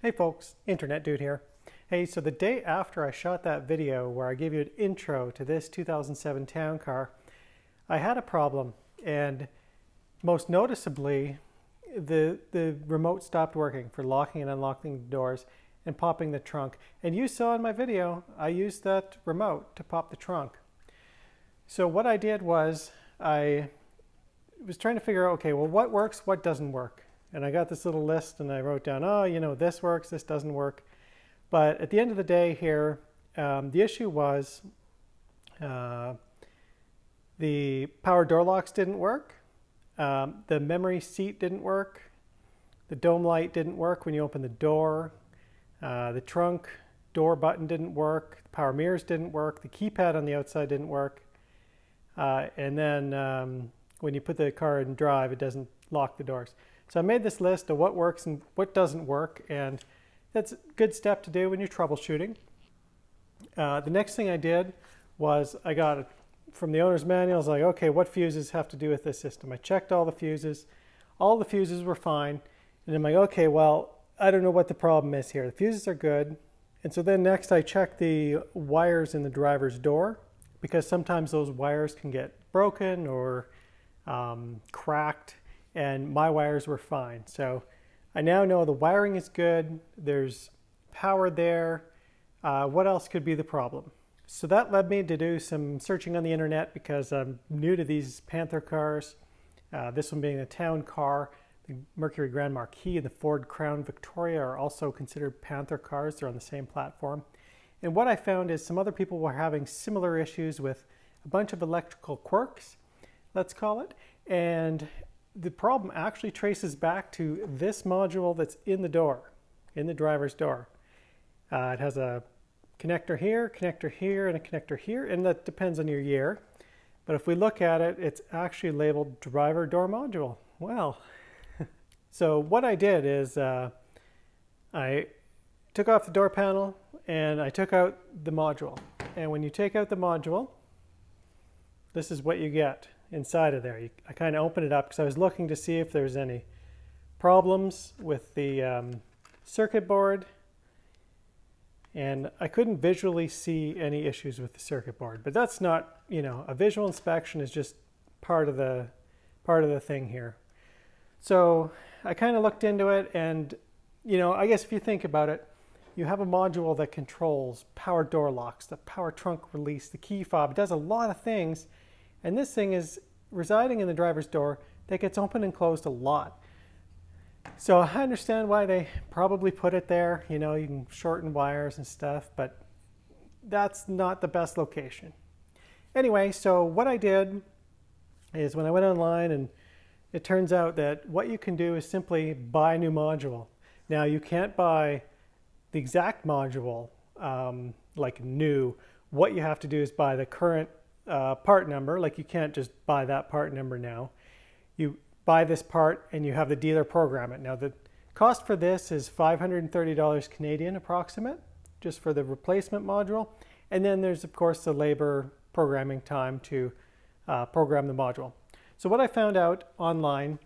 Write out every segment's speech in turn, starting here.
Hey folks, Internet Dude here. Hey, so the day after I shot that video where I gave you an intro to this 2007 town car, I had a problem and most noticeably the, the remote stopped working for locking and unlocking the doors and popping the trunk. And you saw in my video, I used that remote to pop the trunk. So what I did was I was trying to figure out, okay, well, what works, what doesn't work? And I got this little list and I wrote down, oh, you know, this works, this doesn't work. But at the end of the day here, um, the issue was uh, the power door locks didn't work. Um, the memory seat didn't work. The dome light didn't work when you open the door. Uh, the trunk door button didn't work. The power mirrors didn't work. The keypad on the outside didn't work. Uh, and then um, when you put the car in drive, it doesn't lock the doors. So I made this list of what works and what doesn't work, and that's a good step to do when you're troubleshooting. Uh, the next thing I did was I got from the owner's manual, I was like, okay, what fuses have to do with this system? I checked all the fuses. All the fuses were fine. And I'm like, okay, well, I don't know what the problem is here. The fuses are good. And so then next I checked the wires in the driver's door because sometimes those wires can get broken or um, cracked and my wires were fine. So I now know the wiring is good, there's power there. Uh, what else could be the problem? So that led me to do some searching on the internet because I'm new to these Panther cars. Uh, this one being a town car. The Mercury Grand Marquis and the Ford Crown Victoria are also considered Panther cars. They're on the same platform. And what I found is some other people were having similar issues with a bunch of electrical quirks, let's call it. And the problem actually traces back to this module that's in the door, in the driver's door. Uh, it has a connector here, connector here, and a connector here, and that depends on your year. But if we look at it, it's actually labeled driver door module. Well, so what I did is uh, I took off the door panel and I took out the module. And when you take out the module, this is what you get inside of there. I kind of opened it up because I was looking to see if there's any problems with the um, circuit board. And I couldn't visually see any issues with the circuit board but that's not you know a visual inspection is just part of the part of the thing here. So I kind of looked into it and you know I guess if you think about it you have a module that controls power door locks the power trunk release the key fob. It does a lot of things and this thing is residing in the driver's door that gets opened and closed a lot. So I understand why they probably put it there. You know, you can shorten wires and stuff, but that's not the best location. Anyway, so what I did is when I went online and it turns out that what you can do is simply buy a new module. Now you can't buy the exact module um, like new. What you have to do is buy the current uh, part number, like you can't just buy that part number now. You buy this part and you have the dealer program it. Now the cost for this is $530 Canadian approximate, just for the replacement module. And then there's of course the labor programming time to uh, program the module. So what I found out online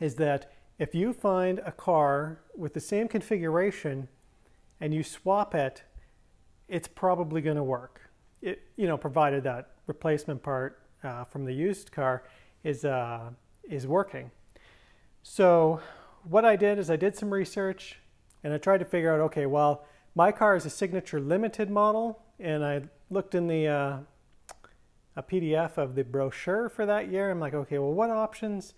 is that if you find a car with the same configuration and you swap it, it's probably going to work. It, you know, provided that replacement part uh, from the used car is, uh, is working. So what I did is I did some research and I tried to figure out, okay, well, my car is a signature limited model and I looked in the uh, a PDF of the brochure for that year. I'm like, okay, well, what options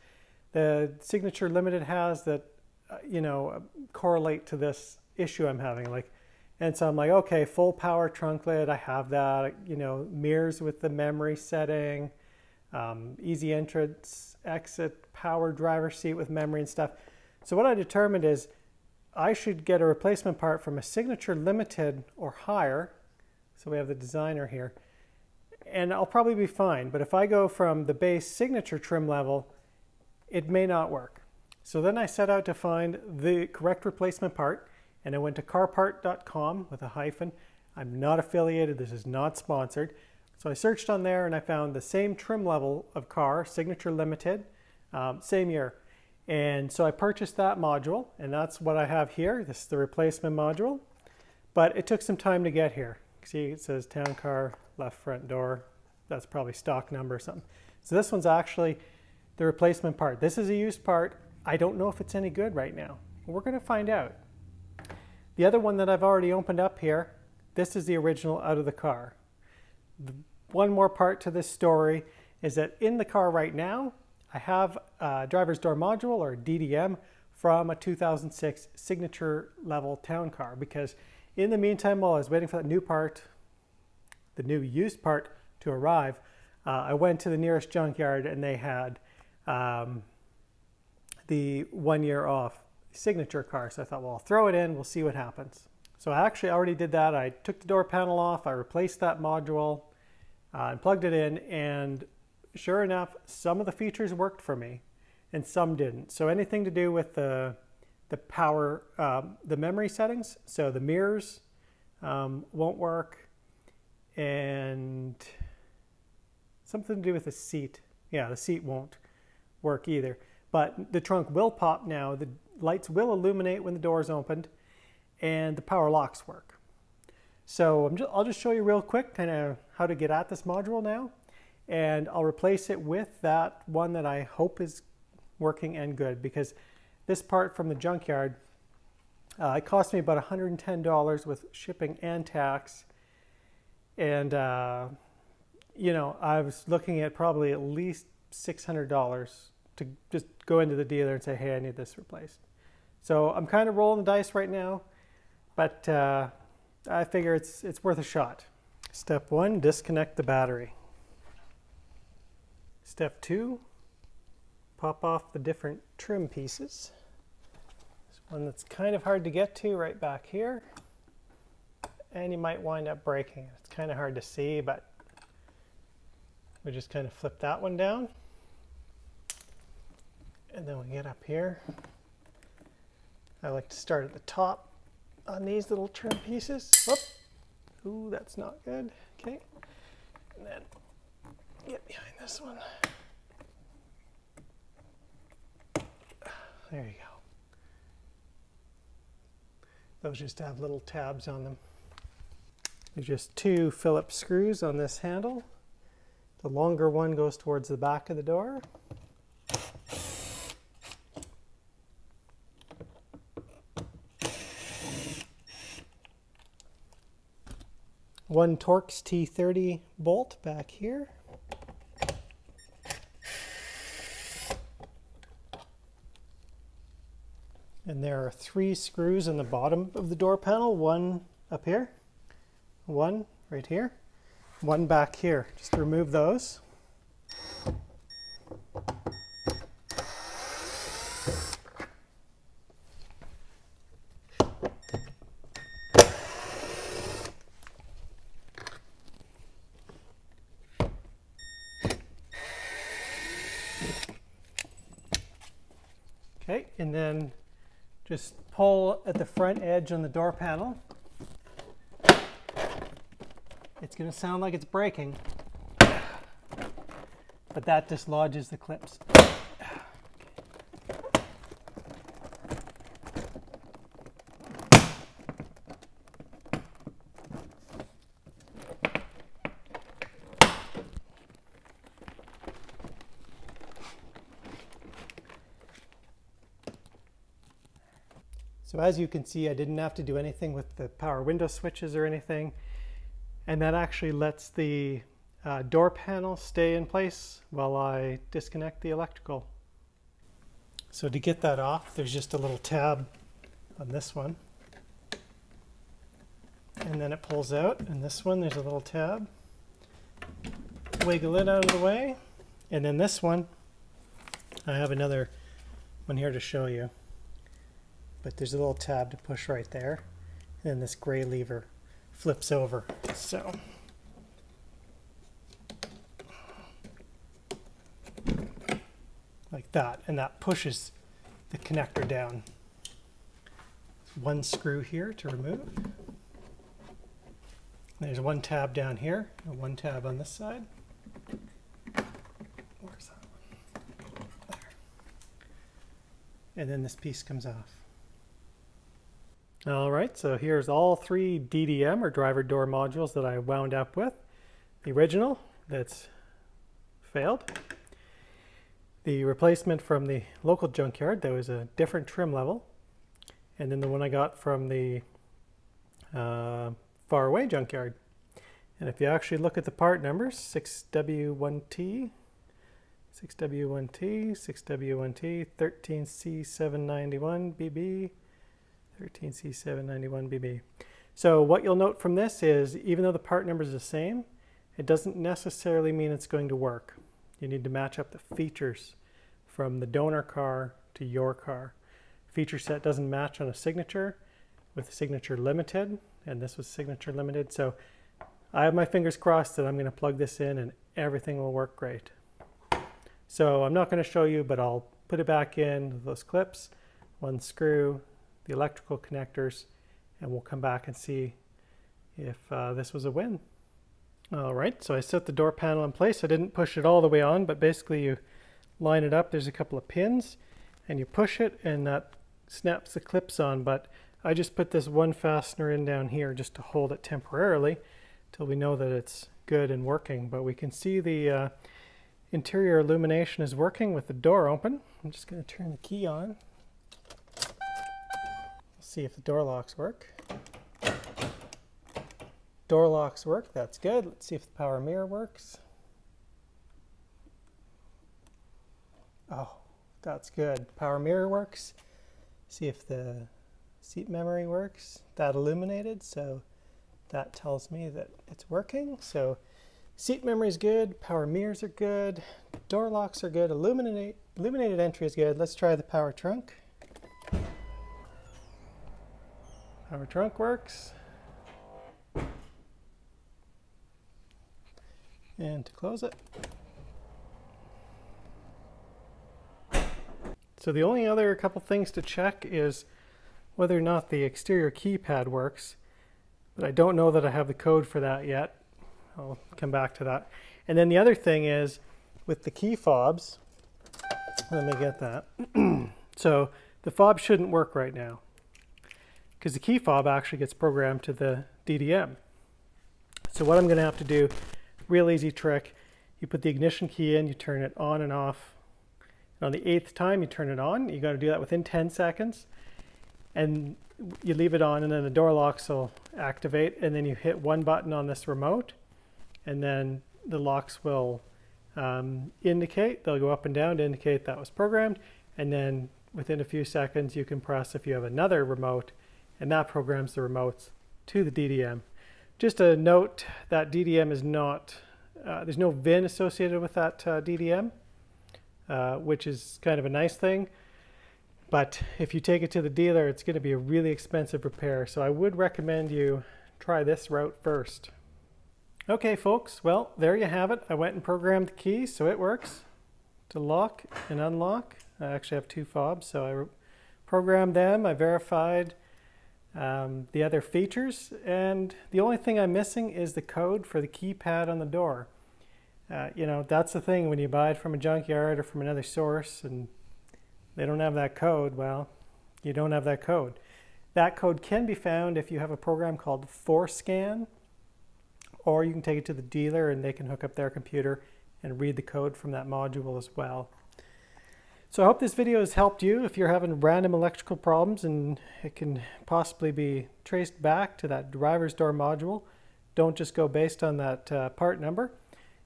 the signature limited has that, uh, you know, correlate to this issue I'm having? Like, and so I'm like, okay, full power trunk lid, I have that. You know, mirrors with the memory setting, um, easy entrance, exit, power driver seat with memory and stuff. So what I determined is I should get a replacement part from a Signature Limited or higher. So we have the designer here. And I'll probably be fine. But if I go from the base Signature trim level, it may not work. So then I set out to find the correct replacement part and I went to carpart.com with a hyphen. I'm not affiliated, this is not sponsored. So I searched on there and I found the same trim level of car, Signature Limited, um, same year. And so I purchased that module, and that's what I have here. This is the replacement module. But it took some time to get here. See, it says town car, left front door. That's probably stock number or something. So this one's actually the replacement part. This is a used part. I don't know if it's any good right now. We're going to find out. The other one that I've already opened up here, this is the original out of the car. One more part to this story is that in the car right now, I have a driver's door module or DDM from a 2006 signature level town car because in the meantime, while I was waiting for that new part, the new used part to arrive, uh, I went to the nearest junkyard and they had um, the one year off signature car. So I thought, well, I'll throw it in, we'll see what happens. So I actually already did that. I took the door panel off, I replaced that module uh, and plugged it in. And sure enough, some of the features worked for me and some didn't. So anything to do with the, the power, uh, the memory settings. So the mirrors um, won't work and something to do with the seat. Yeah, the seat won't work either. But the trunk will pop now. The lights will illuminate when the door is opened and the power locks work. So i will just show you real quick kind of how to get at this module now. And I'll replace it with that one that I hope is working and good because this part from the junkyard, uh, it cost me about $110 with shipping and tax. And, uh, you know, I was looking at probably at least $600 to just go into the dealer and say, hey, I need this replaced. So I'm kind of rolling the dice right now, but uh, I figure it's, it's worth a shot. Step one, disconnect the battery. Step two, pop off the different trim pieces. This one that's kind of hard to get to right back here. And you might wind up breaking it. It's kind of hard to see, but we just kind of flip that one down. And then we get up here. I like to start at the top on these little trim pieces. Whoop. Ooh, that's not good. Okay. And then get behind this one. There you go. Those just have little tabs on them. There's just two Phillips screws on this handle. The longer one goes towards the back of the door. One Torx T30 bolt back here. And there are three screws in the bottom of the door panel, one up here, one right here, one back here. Just remove those. Okay, and then just pull at the front edge on the door panel. It's going to sound like it's breaking, but that dislodges the clips. So as you can see, I didn't have to do anything with the power window switches or anything. And that actually lets the uh, door panel stay in place while I disconnect the electrical. So to get that off, there's just a little tab on this one. And then it pulls out. And this one, there's a little tab. Wiggle it out of the way. And then this one, I have another one here to show you but there's a little tab to push right there. And then this gray lever flips over. So like that, and that pushes the connector down. One screw here to remove. There's one tab down here, and one tab on this side. Where's that one? There. and then this piece comes off. All right, so here's all three DDM or driver door modules that I wound up with. The original that's failed. The replacement from the local junkyard that was a different trim level. And then the one I got from the uh, far away junkyard. And if you actually look at the part numbers, 6W1T, 6W1T, 6W1T, 13C791BB, 13C791BB. So what you'll note from this is even though the part number is the same, it doesn't necessarily mean it's going to work. You need to match up the features from the donor car to your car. Feature set doesn't match on a signature with signature limited, and this was signature limited. So I have my fingers crossed that I'm going to plug this in and everything will work great. So I'm not going to show you, but I'll put it back in those clips, one screw, the electrical connectors, and we'll come back and see if uh, this was a win. All right, so I set the door panel in place. I didn't push it all the way on, but basically you line it up. There's a couple of pins, and you push it, and that snaps the clips on. But I just put this one fastener in down here just to hold it temporarily till we know that it's good and working. But we can see the uh, interior illumination is working with the door open. I'm just going to turn the key on see if the door locks work. Door locks work, that's good. Let's see if the power mirror works. Oh, that's good. Power mirror works. See if the seat memory works. That illuminated, so that tells me that it's working. So seat memory is good, power mirrors are good, door locks are good, illuminate, illuminated entry is good. Let's try the power trunk. Our trunk works. And to close it. So the only other couple things to check is whether or not the exterior keypad works. But I don't know that I have the code for that yet. I'll come back to that. And then the other thing is with the key fobs, let me get that. so the fob shouldn't work right now because the key fob actually gets programmed to the DDM. So what I'm going to have to do, real easy trick, you put the ignition key in, you turn it on and off. And on the eighth time you turn it on, you got to do that within 10 seconds. And you leave it on and then the door locks will activate and then you hit one button on this remote and then the locks will um, indicate, they'll go up and down to indicate that was programmed and then within a few seconds you can press if you have another remote and that programs the remotes to the DDM. Just a note that DDM is not, uh, there's no VIN associated with that uh, DDM, uh, which is kind of a nice thing. But if you take it to the dealer, it's going to be a really expensive repair. So I would recommend you try this route first. Okay, folks, well, there you have it. I went and programmed the keys, so it works to lock and unlock. I actually have two fobs, so I programmed them. I verified um, the other features. And the only thing I'm missing is the code for the keypad on the door. Uh, you know, that's the thing when you buy it from a junkyard or from another source and they don't have that code, well, you don't have that code. That code can be found if you have a program called ForScan, or you can take it to the dealer and they can hook up their computer and read the code from that module as well. So I hope this video has helped you if you're having random electrical problems and it can possibly be traced back to that driver's door module. Don't just go based on that uh, part number.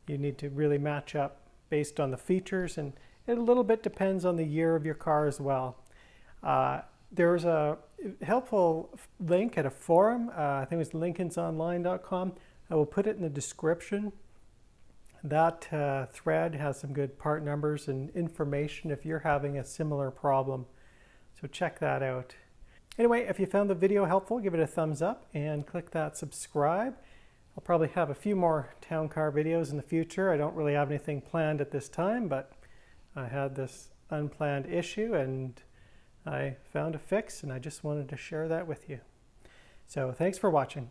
You need to really match up based on the features and it a little bit depends on the year of your car as well. Uh, there's a helpful link at a forum. Uh, I think it was lincolnsonline.com. I will put it in the description that uh, thread has some good part numbers and information if you're having a similar problem. So check that out. Anyway, if you found the video helpful, give it a thumbs up and click that subscribe. I'll probably have a few more town car videos in the future. I don't really have anything planned at this time, but I had this unplanned issue and I found a fix and I just wanted to share that with you. So thanks for watching.